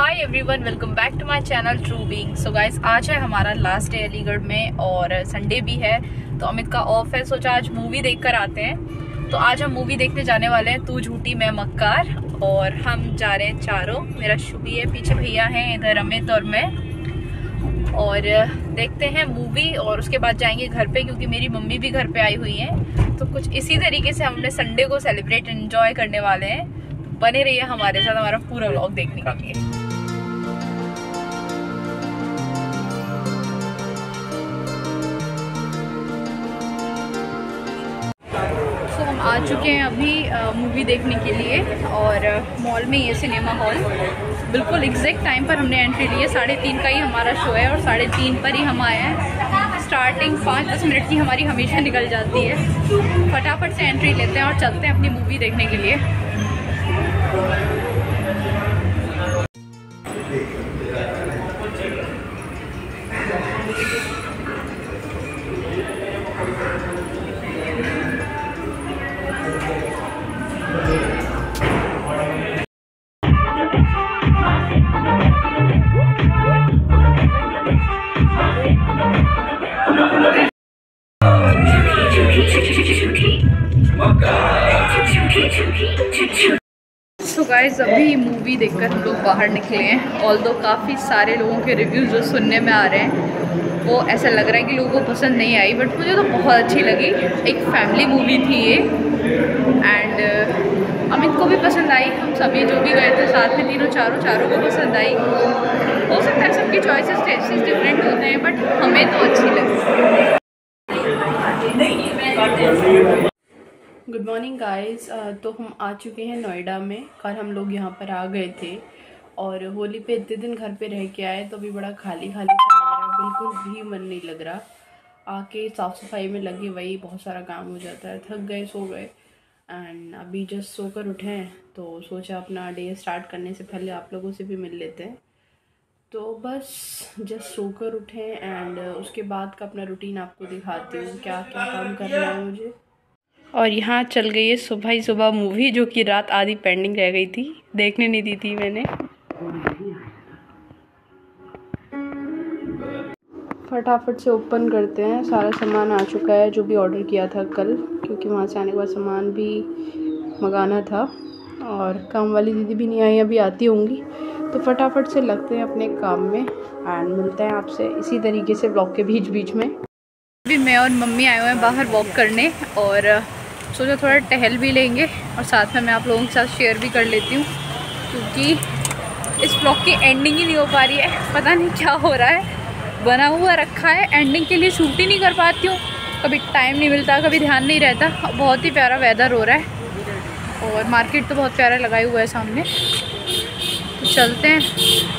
Hi everyone welcome back to my channel true being so guys आज है हमारा last day Aligarh में और संडे भी है तो अमित का ऑफ़ है, सोचा आज मूवी देख कर आते हैं। तो आज हम मूवी देखने जाने वाले हैं, तू झूठी, मैं मक्कार। और हम जा रहे हैं चारों। मेरा शुभी है, पीछे भैया हैं, इधर अमित और मैं। और देखते हैं मूवी और उसके बाद जाएँगे घर पे, क्योंकि मेरी मम्मी भी घर पे आई हुई है। तो कुछ इसी तरीके से हमने संडे को सेलिब्रेट एंजॉय करने वाले हैं। बने रहिए हमारे साथ, हमारा पूरा व्लॉग देखने के लिए। आ चुके हैं अभी मूवी देखने के लिए और मॉल में ये सिनेमा हॉल बिल्कुल एग्जैक्ट टाइम पर हमने एंट्री ली है। साढ़े तीन का ही हमारा शो है और साढ़े तीन पर ही हम आए हैं। स्टार्टिंग पाँच दस मिनट की हमारी हमेशा निकल जाती है। फटाफट से एंट्री लेते हैं और चलते हैं अपनी मूवी देखने के लिए। गाइज़ अभी मूवी देखकर हम लोग बाहर निकले हैं। ऑल दो काफ़ी सारे लोगों के रिव्यूज़ जो सुनने में आ रहे हैं, वो ऐसा लग रहा है कि लोगों को पसंद नहीं आई बट मुझे तो बहुत अच्छी लगी। एक फैमिली मूवी थी ये। एंड uh, अमित को भी पसंद आई हम सभी जो भी गए थे साथ में तीनों चारों चारों को पसंद आई। हो सकता है सबकी चॉइसेस टेस्टेस डिफरेंट होते हैं बट हमें तो अच्छी लगी। गुड मॉर्निंग गाइस तो हम आ चुके हैं नोएडा में। कल हम लोग यहाँ पर आ गए थे और होली पे इतने दिन घर पे रह के आए तो अभी बड़ा खाली खाली सा लग रहा बिल्कुल भी मन नहीं लग रहा। आके साफ़ सफ़ाई में लगे वही बहुत सारा काम हो जाता है। थक गए सो गए। एंड अभी जस्ट सोकर उठे हैं तो सोचा अपना डे स्टार्ट करने से पहले आप लोगों से भी मिल लेते हैं। तो बस जस्ट सोकर उठे एंड उसके बाद का अपना रूटीन आपको दिखाती हूँ क्या क्या काम करना है मुझे। और यहाँ चल गई है सुबह ही सुबह मूवी जो कि रात आधी पेंडिंग रह गई थी, देखने नहीं दी थी मैंने। फटाफट से ओपन करते हैं। सारा सामान आ चुका है, जो भी ऑर्डर किया था कल, क्योंकि वहाँ से आने के बाद सामान भी मंगाना था। और काम वाली दीदी भी नहीं आई, अभी आती होंगी। तो फटाफट से लगते हैं अपने काम में एंड मिलते हैं आपसे इसी तरीके से ब्लॉग के बीच बीच में। अभी मैं और मम्मी आए हुए हैं बाहर वॉक करने और सोचा थोड़ा टहल भी लेंगे और साथ में मैं आप लोगों के साथ शेयर भी कर लेती हूँ। क्योंकि इस ब्लॉग की एंडिंग ही नहीं हो पा रही है। पता नहीं क्या हो रहा है। बना हुआ रखा है। एंडिंग के लिए शूट ही नहीं कर पाती हूँ। कभी टाइम नहीं मिलता, कभी ध्यान नहीं रहता। बहुत ही प्यारा वेदर हो रहा है। और मार्केट तो बहुत प्यारा लगाया हुआ है सामने। तो चलते हैं।